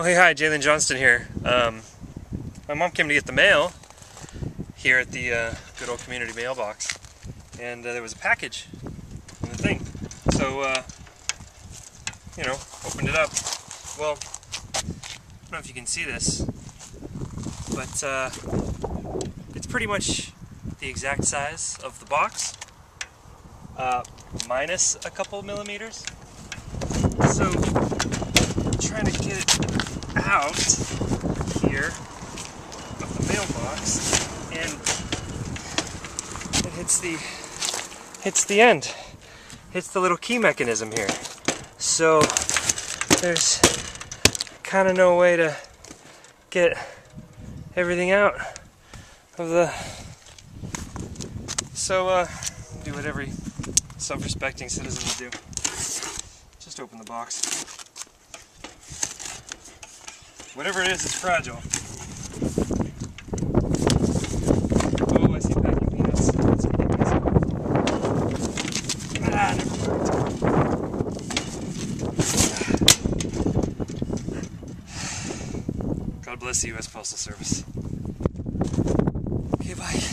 Hey, hi, J. Lynn Johnston here. Um, my mom came to get the mail here at the uh, good old community mailbox, and uh, there was a package in the thing. So, uh, you know, opened it up. Well, I don't know if you can see this, but uh, it's pretty much the exact size of the box, uh, minus a couple millimeters. So, I'm trying to get it out here of the mailbox, and it hits the hits the end, hits the little key mechanism here. So there's kind of no way to get everything out of the. So uh, do what every self-respecting citizen would do. Just open the box. Whatever it is, it's fragile. Oh, I see packing peanuts. Ah, never mind. God bless the U.S. Postal Service. Okay, bye.